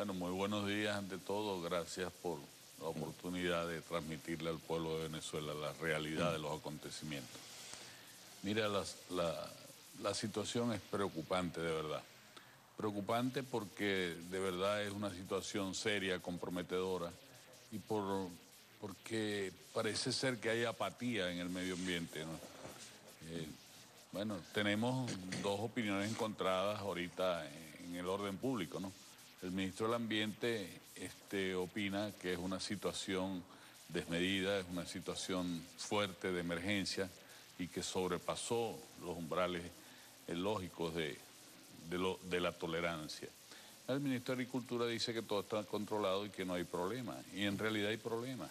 Bueno, muy buenos días ante todo. Gracias por la oportunidad de transmitirle al pueblo de Venezuela la realidad de los acontecimientos. Mira, la, situación es preocupante de verdad. Preocupante porque de verdad es una situación seria, comprometedora y por, porque parece ser que hay apatía en el medio ambiente. Eh, bueno, tenemos dos opiniones encontradas ahorita en el orden público, ¿no? El ministro del Ambiente este, opina que es una situación desmedida, es una situación fuerte de emergencia y que sobrepasó los umbrales lógicos de, de, la tolerancia. El ministro de Agricultura dice que todo está controlado y que no hay problema. Y en realidad hay problema,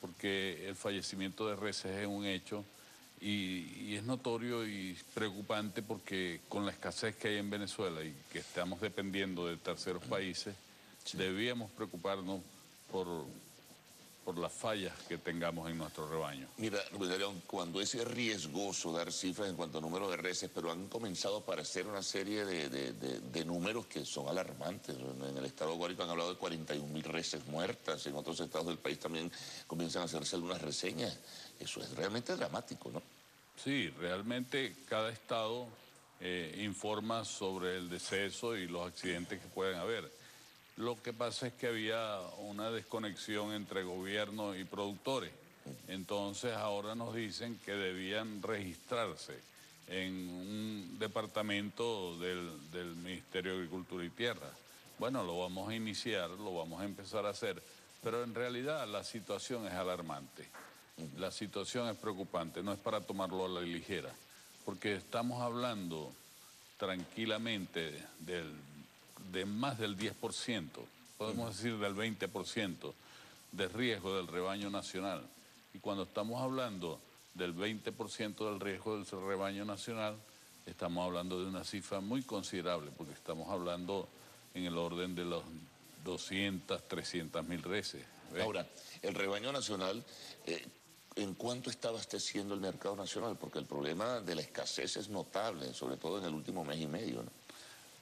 porque el fallecimiento de reses es un hecho y, es notorio y preocupante porque con la escasez que hay en Venezuela y que estamos dependiendo de terceros países, debíamos preocuparnos por, por las fallas que tengamos en nuestro rebaño. Mira, cuando es riesgoso dar cifras en cuanto a número de reses, pero han comenzado a aparecer una serie de, números que son alarmantes. En el estado de Guárico han hablado de 41 mil reses muertas, en otros estados del país también comienzan a hacerse algunas reseñas. Eso es realmente dramático, ¿no? Sí, realmente cada estado eh, informa sobre el deceso y los accidentes que pueden haber. Lo que pasa es que había una desconexión entre gobierno y productores. Entonces ahora nos dicen que debían registrarse en un departamento del, del Ministerio de Agricultura y Tierra. Bueno, lo vamos a iniciar, lo vamos a empezar a hacer, pero en realidad la situación es alarmante. La situación es preocupante, no es para tomarlo a la ligera, porque estamos hablando tranquilamente de más del 10%, podemos decir del 20% de riesgo del rebaño nacional. Y cuando estamos hablando del 20% del riesgo del rebaño nacional, estamos hablando de una cifra muy considerable, porque estamos hablando en el orden de los 200, 300 mil reses. Ahora, el rebaño nacional eh, en cuánto está abasteciendo el mercado nacional, porque el problema de la escasez es notable, sobre todo en el último mes y medio. ¿no?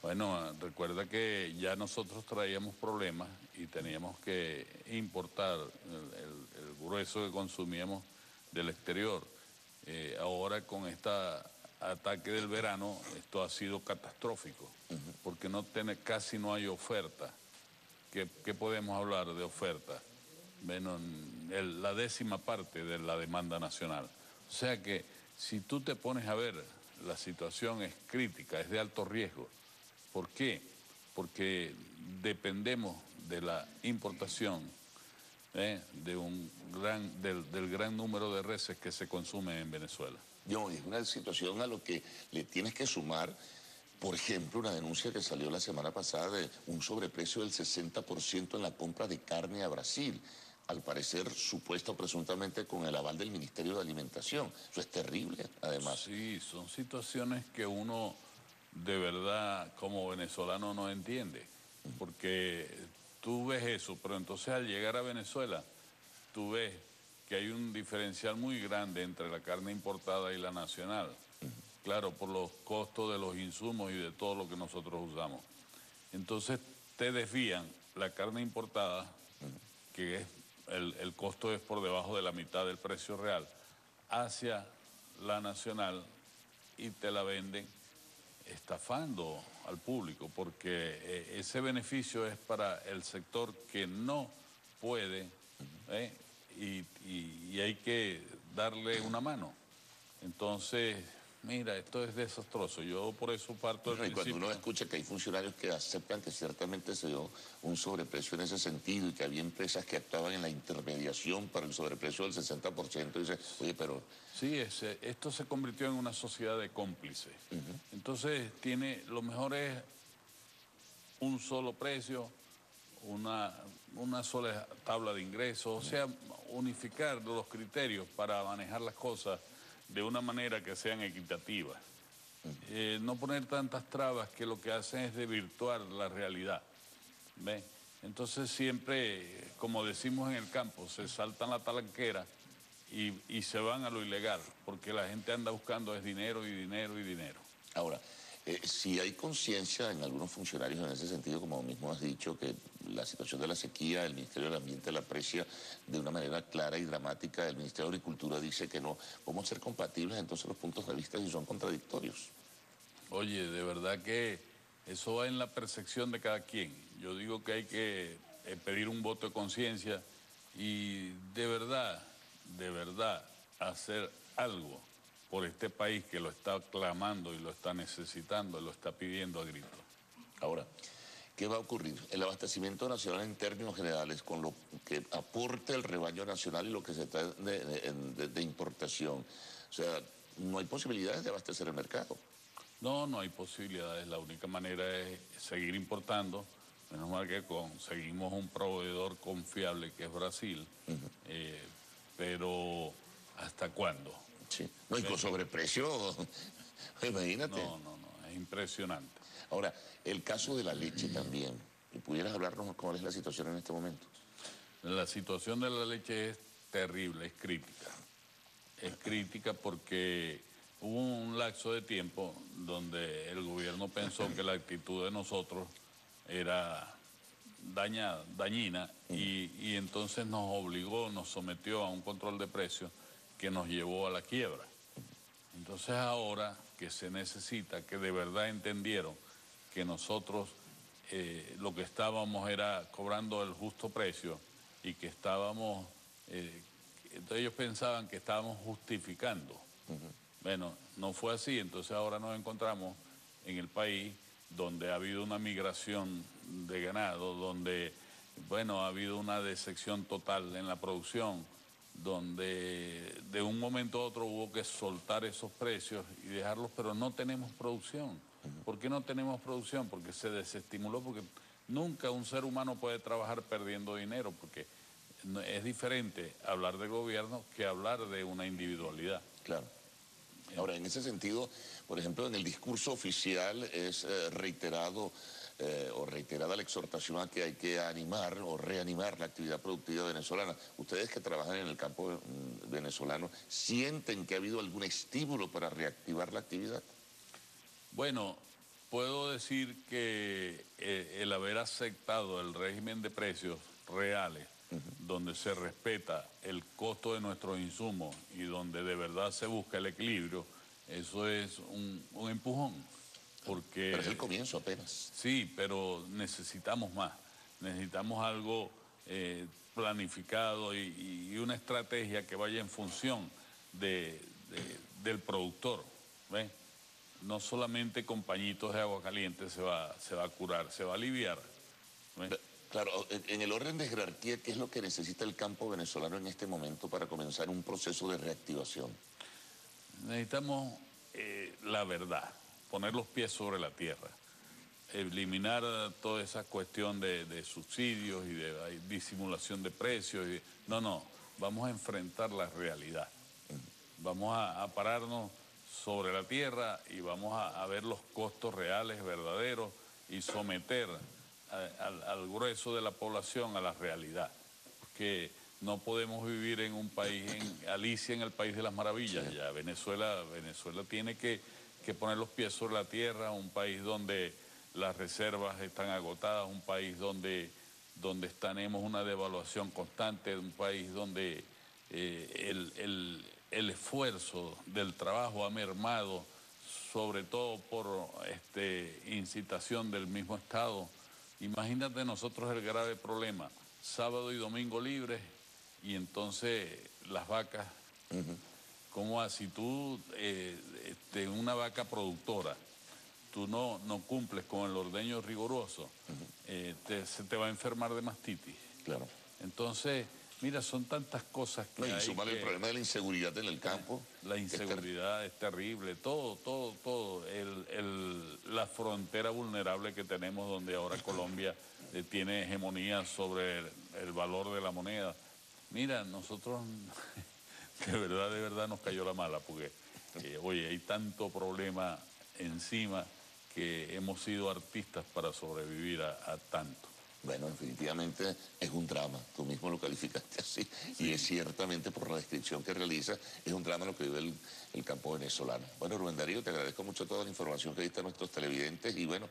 Bueno, recuerda que ya nosotros traíamos problemas y teníamos que importar el, grueso que consumíamos del exterior. Eh, ahora con este ataque del verano, esto ha sido catastrófico, porque no tiene, casi no hay oferta. ¿Qué podemos hablar de oferta? menos la décima parte de la demanda nacional. O sea que si tú te pones a ver, la situación es crítica, es de alto riesgo. ¿Por qué? Porque dependemos de la importación ¿eh? de un gran, del, del, gran número de reses que se consumen en Venezuela. Yo, es una situación a lo que le tienes que sumar por ejemplo, una denuncia que salió la semana pasada de un sobreprecio del 60% en la compra de carne a Brasil al parecer supuesto presuntamente con el aval del Ministerio de Alimentación. Eso es terrible, además. Sí, son situaciones que uno de verdad como venezolano no entiende, porque tú ves eso, pero entonces al llegar a Venezuela, tú ves que hay un diferencial muy grande entre la carne importada y la nacional. Claro, por los costos de los insumos y de todo lo que nosotros usamos. Entonces te desvían la carne importada, que es el, costo es por debajo de la mitad del precio real, hacia la nacional y te la venden estafando al público, porque eh, ese beneficio es para el sector que no puede ¿eh? y hay que darle una mano. Entonces, Mira, esto es desastroso. Yo por eso parto del Cuando uno escucha que hay funcionarios que aceptan que ciertamente se dio un sobreprecio en ese sentido y que había empresas que actuaban en la intermediación para el sobreprecio del 60%, dice, oye, pero... Sí, esto se convirtió en una sociedad de cómplices. Entonces, tiene, lo mejor es un solo precio, una, una sola tabla de ingresos, o sea, unificar los criterios para manejar las cosas de una manera que sean equitativas. Eh, no poner tantas trabas que lo que hacen es desvirtuar la realidad. ¿Ve? Entonces siempre, como decimos en el campo, se saltan la talanquera y, se van a lo ilegal, porque la gente anda buscando es dinero y dinero y dinero. Ahora, Eh, si hay conciencia en algunos funcionarios en ese sentido, como mismo has dicho, que la situación de la sequía, el Ministerio del Ambiente la aprecia de una manera clara y dramática, el Ministerio de Agricultura dice que no. ¿Cómo ser compatibles entonces los puntos de vista si son contradictorios? Oye, de verdad que eso va en la percepción de cada quien. Yo digo que hay que eh, pedir un voto de conciencia y de verdad, de verdad, hacer algo por este país que lo está clamando y lo está necesitando, lo está pidiendo a gritos. Ahora, ¿qué va a ocurrir? El abastecimiento nacional en términos generales, con lo que aporte el rebaño nacional y lo que se de, de importación. O sea, no hay posibilidades de abastecer el mercado. No, no hay posibilidades. La única manera es seguir importando. Menos mal que conseguimos un proveedor confiable que es Brasil. Eh, pero ¿hasta cuándo? Sí. No, y con sobreprecio, imagínate. No, no, no, es impresionante. Ahora, el caso de la leche también. ¿Pudieras hablarnos cuál es la situación en este momento? La situación de la leche es terrible, es crítica. Es crítica porque Hubo un lapso de tiempo donde el gobierno pensó que la actitud de nosotros era dañada, dañina y, entonces nos obligó, nos sometió a un control de precios que nos llevó a la quiebra. Entonces ahora que se necesita, que de verdad entendieron que nosotros eh, lo que estábamos era cobrando el justo precio y que estábamos, eh, entonces ellos pensaban que estábamos justificando. Bueno, no fue así, entonces ahora nos encontramos en el país donde ha habido una migración de ganado, donde, bueno, ha habido una decepción total en la producción, donde de un momento a otro hubo que soltar esos precios y dejarlos, pero no tenemos producción. ¿Por qué no tenemos producción? Porque se desestimuló, porque nunca un ser humano puede trabajar perdiendo dinero, porque es diferente hablar de gobierno que hablar de una individualidad. Claro. Ahora, en ese sentido, por ejemplo, en el discurso oficial es eh, reiterado eh, o reiterada la exhortación a que hay que animar o reanimar la actividad productiva venezolana. Ustedes que trabajan en el campo mm, venezolano, ¿sienten que ha habido algún estímulo para reactivar la actividad? Bueno, puedo decir que eh, el haber aceptado el régimen de precios reales donde se respeta el costo de nuestros insumos y donde de verdad se busca el equilibrio, eso es un, empujón. Porque, pero es el comienzo apenas. Sí, pero necesitamos más. Necesitamos algo eh, planificado y, una estrategia que vaya en función del productor. No solamente con pañitos de agua caliente se va, se va a curar, se va a aliviar. Claro, en el orden de jerarquía, ¿qué es lo que necesita el campo venezolano en este momento para comenzar un proceso de reactivación? Necesitamos eh, la verdad, poner los pies sobre la tierra, eliminar toda esa cuestión de, subsidios y de disimulación de precios. no, no, vamos a enfrentar la realidad. Vamos a, pararnos sobre la tierra y vamos a ver los costos reales, verdaderos y someter al, grueso de la población a la realidad. Que no podemos vivir en un país, en Alicia en el país de las maravillas. Ya Venezuela, Venezuela tiene que, poner los pies sobre la tierra, un país donde las reservas están agotadas, un país donde, donde tenemos una devaluación constante, un país donde eh, el, el, esfuerzo del trabajo ha mermado, sobre todo por este, incitación del mismo Estado. Imagínate nosotros el grave problema, sábado y domingo libres y entonces las vacas, ¿cómo así? Tú, eh, este, una vaca productora, tú no, no cumples con el ordeño riguroso, eh, se te va a enfermar de mastitis. Claro. Entonces, Mira, son tantas cosas que no, y hay el problema de la inseguridad en el campo. La inseguridad es, terrible, todo, todo, todo. El, la frontera vulnerable que tenemos donde ahora Colombia eh, tiene hegemonía sobre el, valor de la moneda. Mira, nosotros de verdad, de verdad nos cayó la mala porque, eh, oye, hay tanto problema encima que hemos sido artistas para sobrevivir a tanto. Bueno, definitivamente es un drama, tú mismo lo calificaste así, y es ciertamente por la descripción que realiza, es un drama lo que vive el, el campo venezolano. Bueno, Rubén Darío, te agradezco mucho toda la información que diste a nuestros televidentes y bueno,